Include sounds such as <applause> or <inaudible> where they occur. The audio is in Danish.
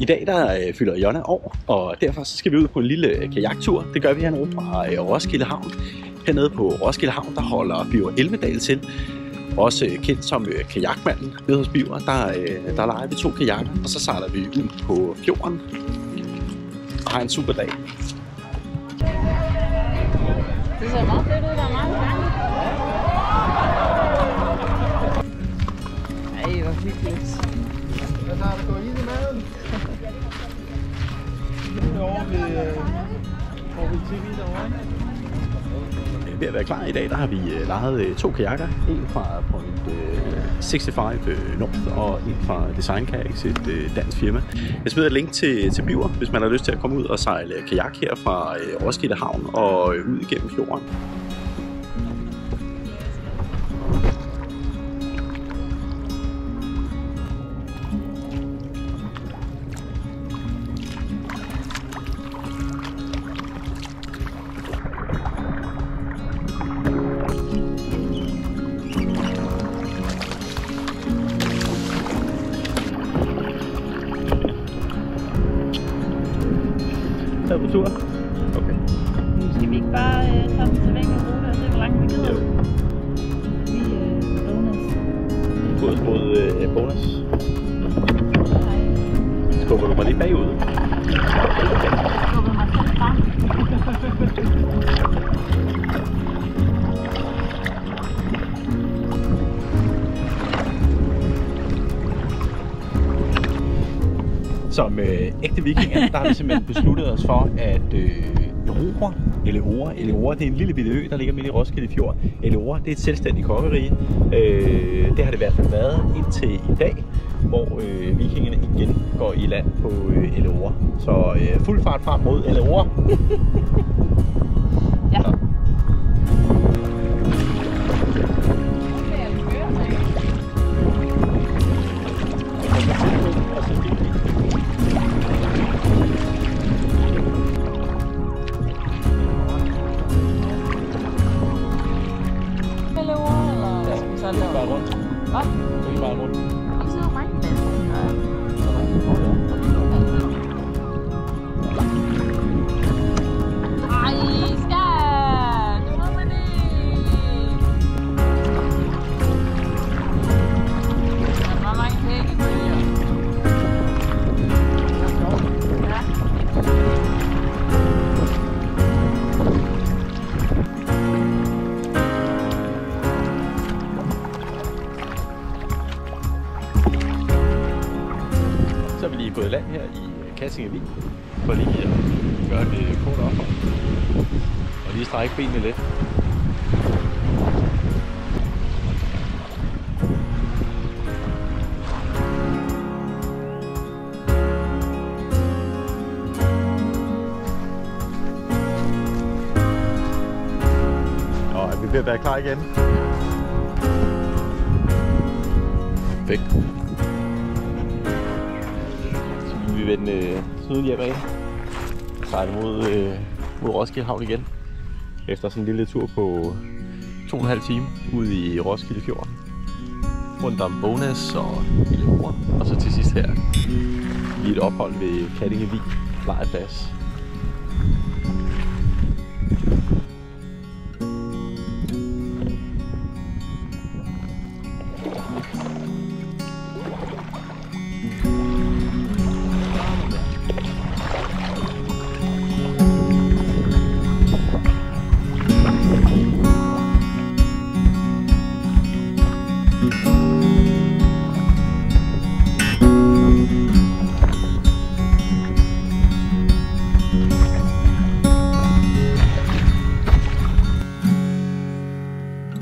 I dag der øh, fylder Jonna år, og derfor så skal vi ud på en lille øh, kajaktur. Det gør vi hernede fra øh, Roskilde Havn. Hernede på Roskilde Havn, der holder Biver Elvedal til. Også øh, kendt som øh, kajakmanden nede hos Biver. Der, øh, der leger vi to kajakker, og så sejler vi ud på fjorden og har en super dag. Det ser meget fedt ud, der er meget Over ved, øh, over ved TV derovre. Ved at være klar i dag, der har vi øh, lejet øh, to kajakker. En fra Point øh, 65 øh, North og en fra Design Kayaks, et øh, dansk firma. Jeg smider et link til, til Biver, hvis man har lyst til at komme ud og sejle kajak her fra øh, Roskilde Havn og øh, ud igennem fjorden. Taget på tur? Okay. Skal vi ikke bare øh, tage den til væk og bruge det og se, hvor langt vi gider? Jo. Vi øh, bonus. Båd mod øh, bonus. Hej. Skubber du mig lige bagud? Skubber mig selv frem. <laughs> Som øh, ægte vikinger, der har vi simpelthen besluttet os for at øh, erobre Eleora. Eleora, det er en lille bitte ø, der ligger midt i Roskilde Fjord. Eleora, det er et selvstændigt kongerige. Øh, det har det i hvert fald været indtil i dag, hvor øh, vikingerne igen går i land på øh, Eleora. Så øh, fuld fart frem mod Eleora. <laughs> Ja. Så. Skal vi så lave? Bare rundt. Gået i land her i øh, Kassingevig. For lige at gøre det øh, kort ophold. Og lige strække benene lidt. Og er vi ved at være klar igen? Perfekt. Vi vende øh, syden hjem af. Sejle mod, øh, mod Roskilde Havn igen. Efter sådan en lille tur på to og en halv time ud i Roskilde Fjord. Rundt om Bonas og Eleora. Og så til sidst her i et ophold ved Kattingevig Lejeplads.